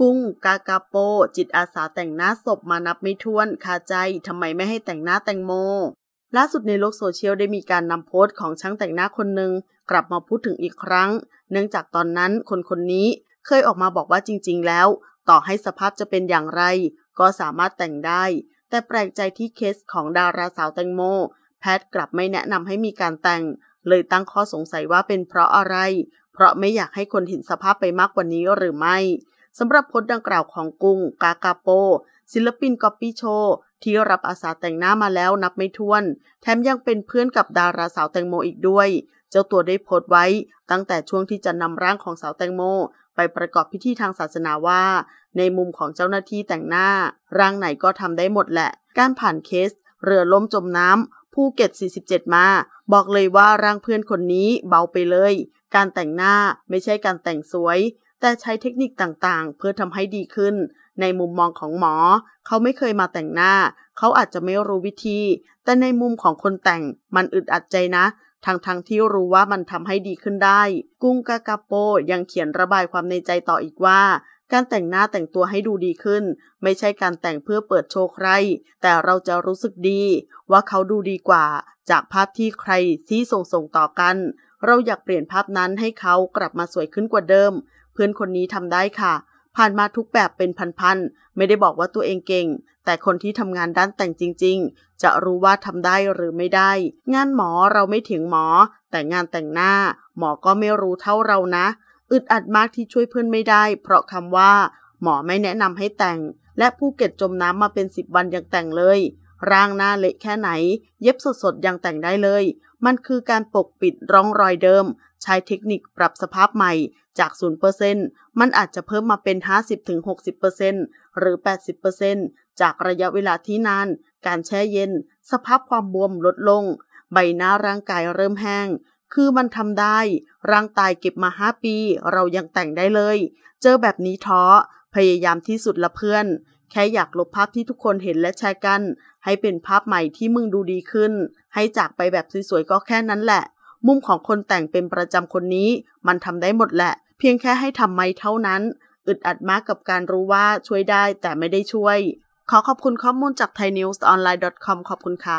กุ้ง กากาโป จิตอาสาแต่งหน้าศพมานับไม่ถ้วนคาใจทำไมไม่ให้แต่งหน้าแตงโม ล่าสุดในโลกโซเชียลได้มีการนำโพสต์ของช่างแต่งหน้าคนหนึ่งกลับมาพูดถึงอีกครั้ง เนื่องจากตอนนั้นคนคนนี้เคยออกมาบอกว่าจริง ๆ แล้ว ต่อให้สภาพจะเป็นอย่างไร ก็สามารถแต่งได้ แต่แปลกใจที่เคสของดาราสาวแตงโม แพทย์กลับไม่แนะนำให้มีการแต่ง เลยตั้งข้อสงสัยว่าเป็นเพราะอะไร เพราะไม่อยากให้คนเห็นสภาพไปมากกว่านี้หรือไม่ สำหรับโพสต์ดังกล่าวของกุ้ง กากาโป ศิลปินก๊อปปี้โชที่รับอาสาแต่งหน้ามาแล้วนับไม่ถ้วน แถมยังเป็นเพื่อนกับดาราสาวแตงโมอีกด้วย เจ้าตัวได้โพสต์ไว้ตั้งแต่ช่วงที่จะนำร่างของสาวแตงโม ไปประกอบพิธีทางศาสนาว่า ในมุมของเจ้าหน้าที่แต่งหน้า ร่างไหนก็ทำได้หมดแหละ การผ่านเคส เรือล่มจมน้ำภูเก็ต 47 มา บอกเลยว่าร่างเพื่อนคนนี้เบาไปเลย การแต่งหน้าไม่ใช่การแต่งสวย แต่ใช้เทคนิคต่างๆ เพื่อทำให้ดีขึ้น ในมุมมองของหมอ เขาไม่เคยมาแต่งหน้า เขาอาจจะไม่รู้วิธี แต่ในมุมของคนแต่งมันอึดอัดใจนะทั้งๆทที่รู้ว่ามันทำให้ดีขึ้นได้ กุ้งกากาโปยังเขียนระบายความในใจต่ออีกว่า การแต่งหน้าแต่งตัวให้ดูดีขึ้น ไม่ใช่การแต่งเพื่อเปิดโชว์ใคร แต่เราจะรู้สึกดี ว่าเขาดูดีกว่า จากภาพที่ใครที่ส่งส่งต่อกัน เราอยากเปลี่ยนภาพนั้นให้เขากลับมาสวยขึ้นกว่าเดิม พื่อนคนนี้ทำได้ค่ะ ผ่านมาทุกแบบเป็นพันๆไม่ได้บอกว่าตัวเองเก่ง แต่คนที่ทำงานด้านแต่งจริง ๆ จะรู้ว่าทำได้หรือไม่ได้ งานหมอเราไม่ถึงหมอ แต่งานแต่งหน้า หมอก็ไม่รู้เท่าเรานะ อึดอัดมากที่ช่วยเพื่อนไม่ได้ เพราะคำว่า หมอไม่แนะนำให้แต่ง และผู้เก็ตจมน้ำมาเป็นสิบวันยังแต่งเลยร่างหน้าเละแค่ไหน เย็บสดๆยังแต่งได้เลย มันคือการปกปิดร่องรอยเดิม ใช้เทคนิคปรับสภาพใหม่จาก 0%มันอาจจะเพิ่มมาเป็น 50-60%หรือ 80%จากระยะเวลาที่นาน การแช่เย็น สภาพความบวมลดลง ใบหน้าร่างกายเริ่มแห้ง คือมันทำได้ ร่างตายเก็บมา 5 ปี เรายังแต่งได้เลย เจอแบบนี้ท้อ พยายามที่สุดละเพื่อน แค่อยากลบภาพที่ทุกคนเห็นและแชร์กัน ให้เป็นภาพใหม่ที่มึงดูดีขึ้น ให้จากไปแบบสวยๆก็แค่นั้นแหละ มุมของคนแต่งเป็นประจำคนนี้ มันทำได้หมดแหละ เพียงแค่ให้ทำไม่เท่านั้น อึดอัดมากกับการรู้ว่าช่วยได้แต่ไม่ได้ช่วย ขอขอบคุณข้อมูลจาก thainewsonline.com ขอบคุณค่ะ